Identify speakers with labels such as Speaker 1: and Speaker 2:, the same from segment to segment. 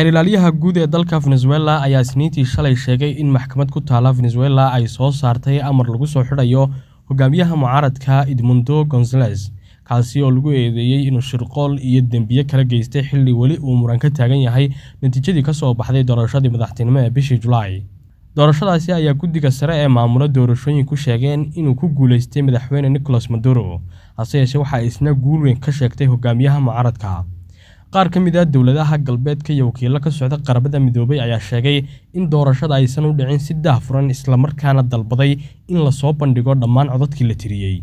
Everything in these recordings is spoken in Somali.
Speaker 1: xeer ilaaliyaha guud ee dalka venezuela ayaa isniintii shalay sheegay in maxkamad ku taala venezuela ay soo saartay amar lagu soo xidhayo hogaamiyaha mucaaradka edmundo gonzales kaasi oo lagu eedeeyey inuu shirqool iyo dembiye kala geystay xilli weli uu muran ka taagan yahay natiijadii ka soo baxday doorashadii madaxtinimo ee bishii julaay doorashadaasi ayaa guddiga sare ee maamula doorashooyinku sheegeen inuu ku guulaystay madaxweyne nicolas maduro hase yeeshee waxaa isna guul weyn ka sheegtay hogaamiyaha mucaaradka qaar ka mid ah dowladaha galbeedka iyo wakiilo ka socda qaramada midoobay ayaa sheegay in doorashada aysan u dhicin si daahfuran islamarkaana dalbaday in la soo bandhigo dhammaan codadkii la tiriyey.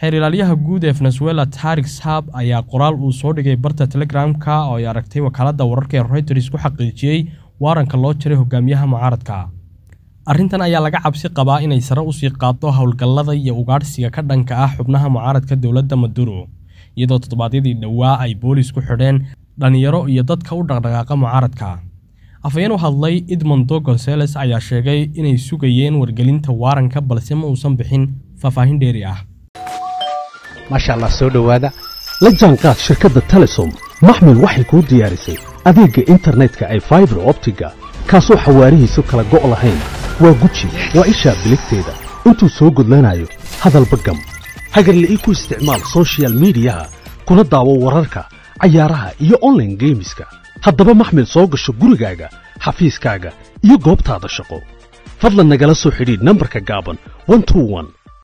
Speaker 1: Xeer ilaalyaha guud ee venezuela tarik saab ayaa qoraal uu soo dhigay barta telegramka oo ay aragtay wakaaladda wararka ee reuters ku xaqiijiyey waaranka loo jaray hogaamiyaha mucaaradka. Arrintan ayaa laga cabsi qabaa inay sare u sii qaaddo howlgallada iyo ugaadhsiga ka dhanka ah xubnaha mucaaradka dowladda maduro iyadoo toddobaadyadii dhowaa ay boolis ku xidheen dhallinyaro iyo dadka u dhaqdhaqaaqa mucaaradka. Afhayeen u hadlay edmondo gonzales ayaa sheegay inay sugayeen wargelinta waaranka balse ma uusan bixin faahfaahin dheeri ah.
Speaker 2: Maasha allah soo dhowaada. La jaanqaad shirkadda telesom. Maxmil waxay kuu diyaarisay adeegga internetka ay faibar optiga. Kaasoo xawaarihiisu kala go' lahayn. Waa guji waa ishaa biligteeda. Intuu soo gudlanayo hadalba gam hagarla'ii ku isticmaal sochial midiyaha kuna daawo wararka cayaaraha iyo onlaine geemiska haddaba maxmil soo gasho gurigaaga xafiiskaaga iyo goobtaada shaqo. Fadlan nagala soo xidhiidh nambarka gaaban